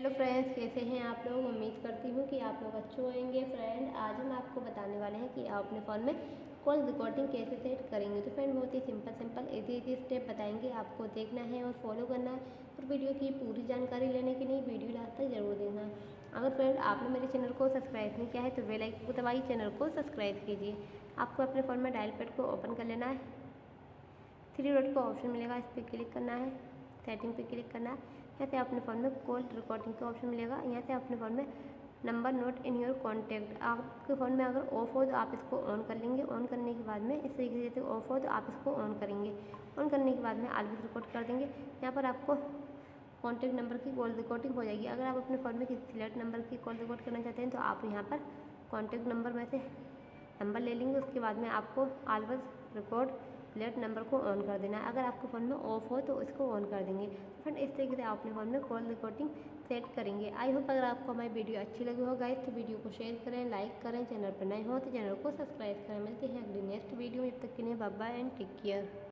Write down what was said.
Hello friends कैसे हैं आप लोग? उम्मीद करती हूँ कि आप लोग अच्छे होंगे। फ्रेंड आज हम आपको बताने वाले हैं कि आप अपने फ़ोन में कॉल रिकॉर्डिंग कैसे सेट करेंगे। तो फ्रेंड बहुत ही simple simple easy easy step बताएँगे। आपको देखना है और फॉलो करना है और वीडियो की पूरी जानकारी लेने के लिए वीडियो लास्ट तक ज़रूर देखना। है अगर फ्रेंड आपने मेरे चैनल को सब्सक्राइब नहीं किया है तो बेल आइकन को दबाइए चैनल को सब्सक्राइब कीजिए। आपको अपने फ़ोन में डायल पैड को ओपन कर लेना है। थ्री डॉट का ऑप्शन मिलेगा, इस पर क्लिक करना है। सेटिंग पे क्लिक करना है। यहाँ से अपने फ़ोन में कॉल रिकॉर्डिंग का ऑप्शन मिलेगा यहाँ से अपने फ़ोन में number note in your contact आपके फ़ोन में अगर ऑफ़ हो तो आप इसको ऑन कर लेंगे। ऑन करने के बाद में इस तरीके से जैसे ऑफ़ हो तो आप इसको ऑन करेंगे। ऑन करने के बाद में आलवेज रिकॉर्ड कर देंगे। यहाँ पर आपको कॉन्टैक्ट नंबर की कॉल रिकॉर्डिंग हो जाएगी। अगर आप अपने फ़ोन में किसी सिलेक्ट नंबर की कॉल रिकॉर्ड करना चाहते हैं तो आप यहाँ पर कॉन्टैक्ट नंबर में से नंबर ले लेंगे। उसके बाद में आपको आलवेज रिकॉर्ड लेट नंबर को ऑन कर देना है। अगर आपके फ़ोन में ऑफ़ हो तो इसको ऑन कर देंगे। फ्रेंड, इस तरीके से आप अपने फ़ोन में कॉल रिकॉर्डिंग सेट करेंगे। आई होप अगर आपको हमारी वीडियो अच्छी लगी हो गाइस तो वीडियो को शेयर करें लाइक करें चैनल पर नए हो तो चैनल को सब्सक्राइब करें। मिलते हैं अगली नेक्स्ट वीडियो में जब तक के लिए बाबा एंड टेक केयर